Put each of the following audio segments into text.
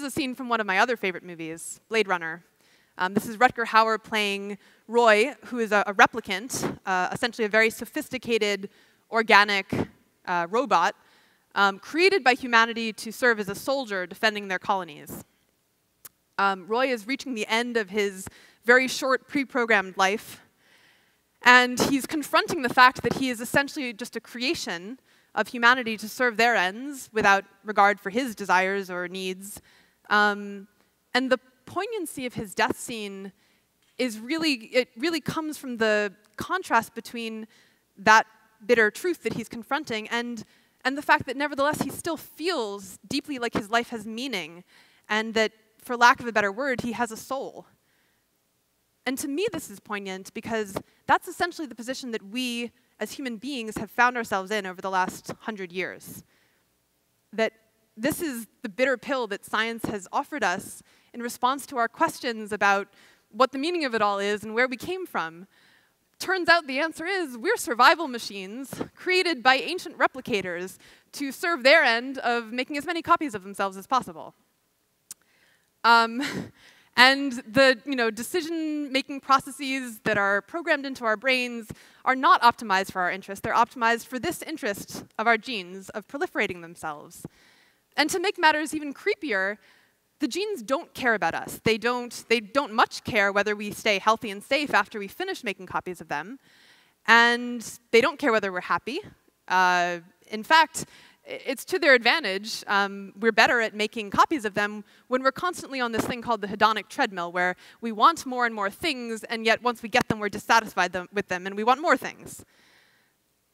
is a scene from one of my other favorite movies, Blade Runner. Um, this is Rutger Hauer playing Roy, who is a, a replicant, uh, essentially a very sophisticated organic uh, robot um, created by humanity to serve as a soldier defending their colonies. Um, Roy is reaching the end of his very short pre-programmed life, and he's confronting the fact that he is essentially just a creation of humanity to serve their ends without regard for his desires or needs. Um, and the poignancy of his death scene is really, it really comes from the contrast between that bitter truth that he's confronting and, and the fact that nevertheless he still feels deeply like his life has meaning and that, for lack of a better word, he has a soul. And to me, this is poignant because that's essentially the position that we as human beings have found ourselves in over the last hundred years. That this is the bitter pill that science has offered us in response to our questions about what the meaning of it all is and where we came from. Turns out the answer is we're survival machines created by ancient replicators to serve their end of making as many copies of themselves as possible. Um, And the you know, decision-making processes that are programmed into our brains are not optimized for our interest. They're optimized for this interest of our genes, of proliferating themselves. And to make matters even creepier, the genes don't care about us. They don't, they don't much care whether we stay healthy and safe after we finish making copies of them. And they don't care whether we're happy. Uh, in fact, it's to their advantage. Um, we're better at making copies of them when we're constantly on this thing called the hedonic treadmill, where we want more and more things, and yet once we get them, we're dissatisfied them, with them, and we want more things.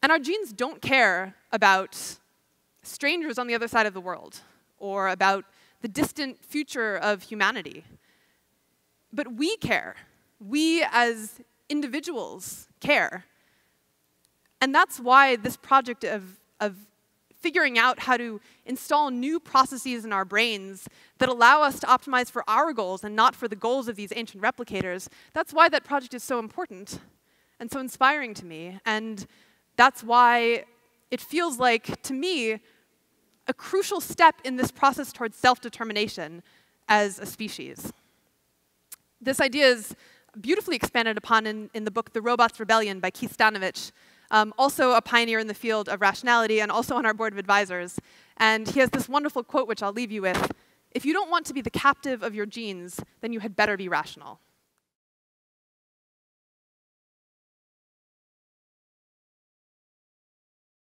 And our genes don't care about strangers on the other side of the world, or about the distant future of humanity. But we care. We, as individuals, care. And that's why this project of, of figuring out how to install new processes in our brains that allow us to optimize for our goals and not for the goals of these ancient replicators. That's why that project is so important and so inspiring to me. And that's why it feels like, to me, a crucial step in this process towards self-determination as a species. This idea is beautifully expanded upon in, in the book The Robots' Rebellion by Keith Stanovich, um, also a pioneer in the field of rationality and also on our board of advisors. And he has this wonderful quote, which I'll leave you with. If you don't want to be the captive of your genes, then you had better be rational.